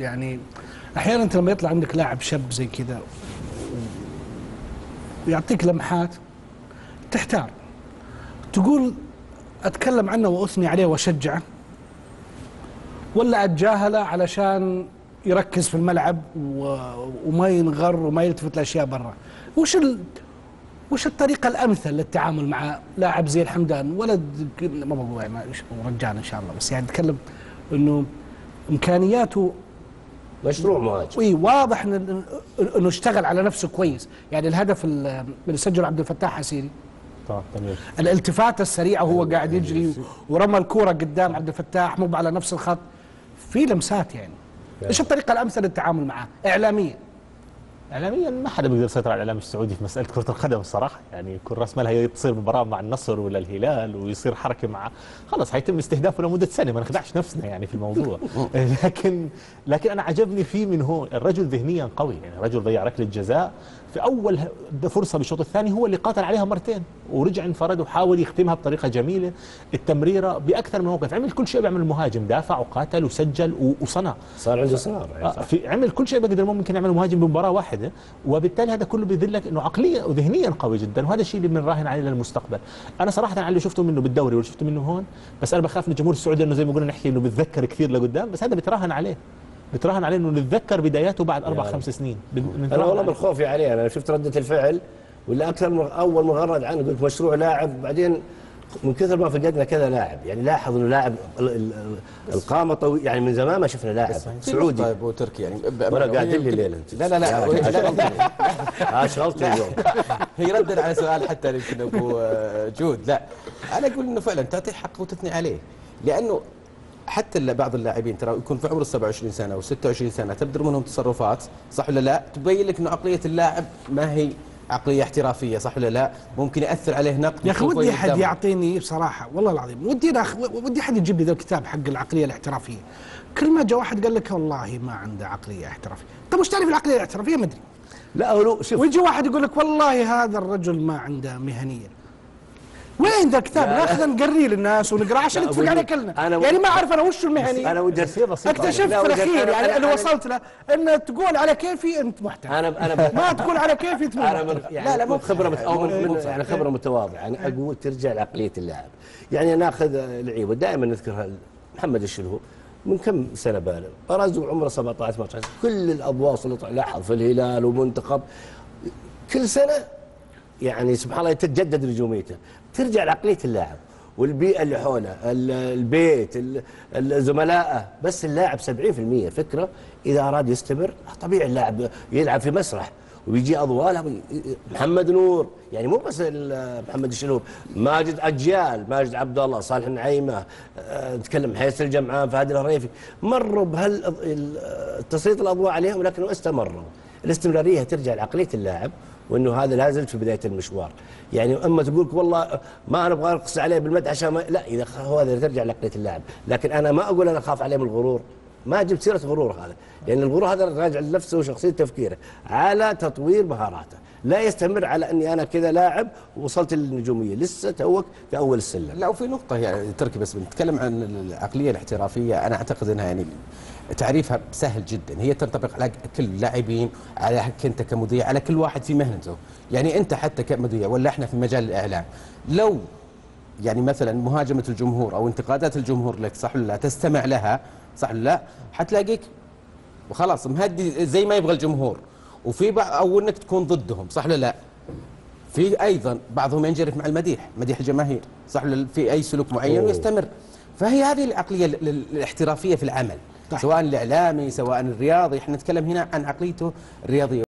يعني أحيانا أنت لما يطلع عندك لاعب شاب زي كذا ويعطيك لمحات تحتار تقول أتكلم عنه وأثني عليه وأشجعه ولا أتجاهله علشان يركز في الملعب. وما ينغر وما يلتفت لأشياء برا وش ال... وش الطريقة الأمثل للتعامل مع لاعب زي الحمدان ولد ما بقول رجال إن شاء الله بس يعني أتكلم إنه إمكانياته مشروع مهاجم اي واضح إن إنه اشتغل على نفسه كويس. يعني الهدف ال- اللي سجله عبد الفتاح حسيري طبعا تمام. الالتفات السريعة وهو قاعد يجري ورمى الكورة قدام عبد الفتاح مو على نفس الخط. في لمسات يعني. إيش الطريقة الأمثل للتعامل معاه؟ اعلاميا اعلاميا ما حدا بيقدر يسيطر على الإعلام السعودي في مسألة كرة القدم الصراحة. يعني يكون راس مالها تصير مباراة مع النصر ولا الهلال ويصير حركة مع خلص حيتم استهدافه لمدة سنة ما نخدعش نفسنا يعني في الموضوع. لكن لكن أنا عجبني فيه من هون الرجل ذهنيا قوي يعني رجل ضيع ركلة جزاء في أول فرصة بالشوط الثاني هو اللي قاتل عليها مرتين ورجع انفرد وحاول يختمها بطريقة جميلة. التمريرة بأكثر من موقف عمل كل شيء بيعمل المهاجم دافع وقاتل وسجل وصنع. صار عنده صناعه يعني آه، عمل كل شيء بقدر ممكن يعمل مهاجم بمباراة واحدة وبالتالي هذا كله بيدلك إنه عقليا وذهنيا قوي جدا وهذا الشيء اللي بنراهن عليه للمستقبل أنا صراحة على اللي شفته منه بالدوري واللي شفته منه هون بس أنا بخاف من الجمهور السعودي إنه زي ما قلنا نحكي إنه بتذكر كثير لقدام بس هذا بتراهن عليه. بتراهن عليه إنه نتذكر بداياته بعد أربع خمس سنين. أنا والله من عليه. خوفي عليه أنا شفت ردة الفعل ولا أكثر من أول مغرد عنه قلت مشروع لاعب بعدين من كثر ما فقدنا كذا لاعب. يعني لاحظ إنه لاعب ال- ال- ال- القامة طويل يعني من زمان ما شفنا لاعب سعودي. طيب وتركي يعني ولا قاعدين لي الليلة أنت. لا لا لا اشغلتني اليوم. هي ردا على سؤال حتى يمكن أبو آه، جود. لا أنا أقول إنه فعلا تعطيه حقه وتثني عليه. لأنه حتى بعض اللاعبين ترى يكون في عمر ال 27 سنة و 26 سنة تبدر منهم تصرفات صح ولا لا؟ تبين لك إنه عقلية اللاعب ما هي عقلية احترافية صح ولا لا؟ ممكن يأثر عليه نقد يا أخي ودي أحد. يعطيني بصراحة والله العظيم ودي أخ... ودي أحد يجيب لي ذا الكتاب حق العقلية الاحترافية. كل ما جاء واحد قال لك والله ما عنده عقلية احترافية. طب وش تعرف العقلية الاحترافية؟ ما أدري. لا هو شوف. ويجي واحد يقول لك والله هذا الرجل ما عنده مهنيه وين ذا الكتاب ناخذه نقريه للناس ونقراه عشان نتفق عليه كلنا. يعني ما أعرف أنا وش المهنيه أنا ودي اكتشفت في الأخير يعني أنا- اللي وصلت له إن تقول على كيفي أنت محترم. أنا أنا ما تقول على كيفي أنت أنا من محترم. يعني لا، لا، مو من خبره. أو من, من. يعني خبره متواضعة. يعني أقول ترجع لعقلية اللاعب. يعني ناخذ لعيبه دائما نذكرها محمد الشلهوب من كم سنة بالغ؟ رجل عمره 17 18 كل الاضواء اللي طلع لاحظ في الهلال ومنتخب. كل سنة يعني سبحان الله تتجدد نجوميته. ترجع لعقلية اللاعب والبيئة اللي حوله ال- البيت ال- ال- زملائه بس اللاعب 70% فكرة إذا أراد يستمر طبيعي اللاعب يلعب في مسرح ويجي اضواء لا، محمد نور. يعني مو بس محمد الشلوب ماجد أجيال ماجد عبد الله صالح النعيمه آه، نتكلم حيس الجمعان فهد الهريفي. مروا بهال ال- تسليط الأضواء عليهم لكنهم استمروا. الاستمرارية ترجع لعقلية اللاعب وإنه هذا لازل في بداية المشوار. يعني أما تقول والله ما أنا أبغى أرقص عليه بالمدح عشان ما لا إذا هو هذا ترجع لعقلية اللاعب. لكن أنا ما أقول أنا أخاف عليه من الغرور. ما جبت سيرة غرور هذا. لأن الغرور هذا راجع لنفسه وشخصية تفكيره على تطوير مهاراته. لا يستمر على أني أنا كذا لاعب وصلت للنجومية. لسه توك في أول السلم. لا وفي نقطة يعني تركي بس بنتكلم عن العقلية الاحترافية. أنا أعتقد أنها يعني تعريفها سهل جدا. هي تنطبق على كل اللاعبين على أنت كمذيع على كل واحد في مهنته. يعني أنت حتى كمذيع ولا إحنا في مجال الإعلام لو يعني مثلا مهاجمة الجمهور أو انتقادات الجمهور لك صح ولا لا تستمع لها صح ولا لا حتلاقيك وخلاص مهدي زي ما يبغى الجمهور. وفي بعض أو إنك تكون ضدهم صح ولا لا؟ في أيضا بعضهم ينجرف مع المديح مديح الجماهير صح ولا في أي سلوك معين أوه. ويستمر فهي هذه العقلية ال- ال- الاحترافية في العمل سواء الإعلامي سواء الرياضي. إحنا نتكلم هنا عن عقليته الرياضية.